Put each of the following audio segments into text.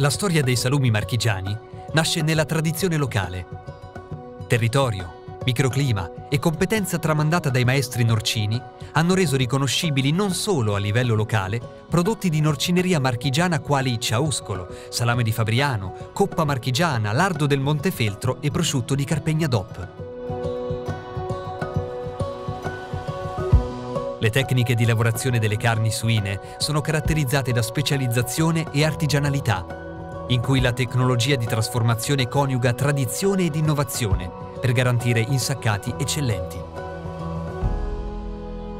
La storia dei salumi marchigiani nasce nella tradizione locale. Territorio, microclima e competenza tramandata dai maestri norcini hanno reso riconoscibili non solo a livello locale prodotti di norcineria marchigiana quali ciauscolo, salame di Fabriano, coppa marchigiana, lardo del Montefeltro e prosciutto di Carpegna DOP. Le tecniche di lavorazione delle carni suine sono caratterizzate da specializzazione e artigianalità in cui la tecnologia di trasformazione coniuga tradizione ed innovazione per garantire insaccati eccellenti.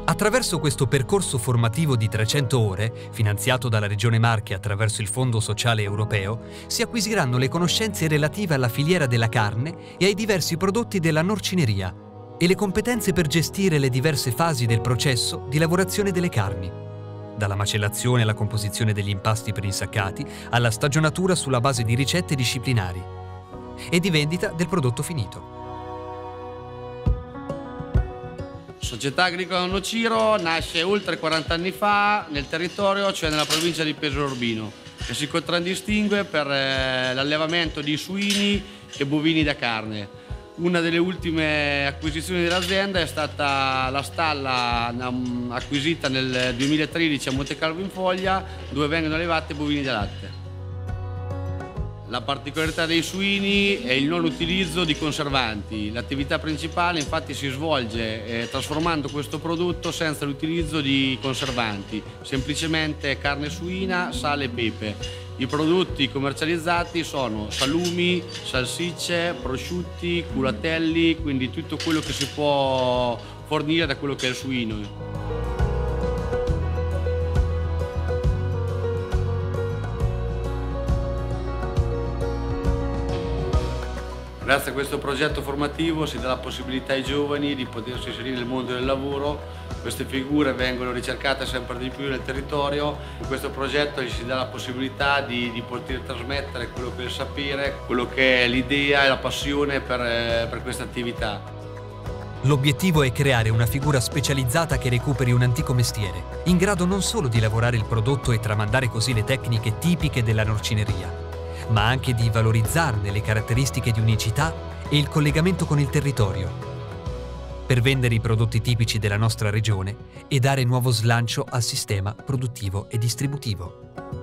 Attraverso questo percorso formativo di 300 ore, finanziato dalla Regione Marche attraverso il Fondo Sociale Europeo, si acquisiranno le conoscenze relative alla filiera della carne e ai diversi prodotti della norcineria e le competenze per gestire le diverse fasi del processo di lavorazione delle carni dalla macellazione alla composizione degli impasti per insaccati, alla stagionatura sulla base di ricette disciplinari e di vendita del prodotto finito. Società Agricola Nociro nasce oltre 40 anni fa nel territorio, cioè nella provincia di Pesaro Urbino, e si contraddistingue per eh, l'allevamento di suini e bovini da carne una delle ultime acquisizioni dell'azienda è stata la stalla acquisita nel 2013 a Montecalvo in Foglia dove vengono allevate bovini da latte. La particolarità dei suini è il non utilizzo di conservanti. L'attività principale infatti si svolge eh, trasformando questo prodotto senza l'utilizzo di conservanti, semplicemente carne suina, sale e pepe i prodotti commercializzati sono salumi, salsicce, prosciutti, culatelli, quindi tutto quello che si può fornire da quello che è il suino. Grazie a questo progetto formativo si dà la possibilità ai giovani di potersi inserire nel mondo del lavoro queste figure vengono ricercate sempre di più nel territorio, in questo progetto gli si dà la possibilità di, di poter trasmettere quello che è il sapere, quello che è l'idea e la passione per, eh, per questa attività. L'obiettivo è creare una figura specializzata che recuperi un antico mestiere, in grado non solo di lavorare il prodotto e tramandare così le tecniche tipiche della norcineria, ma anche di valorizzarne le caratteristiche di unicità e il collegamento con il territorio, per vendere i prodotti tipici della nostra regione e dare nuovo slancio al sistema produttivo e distributivo.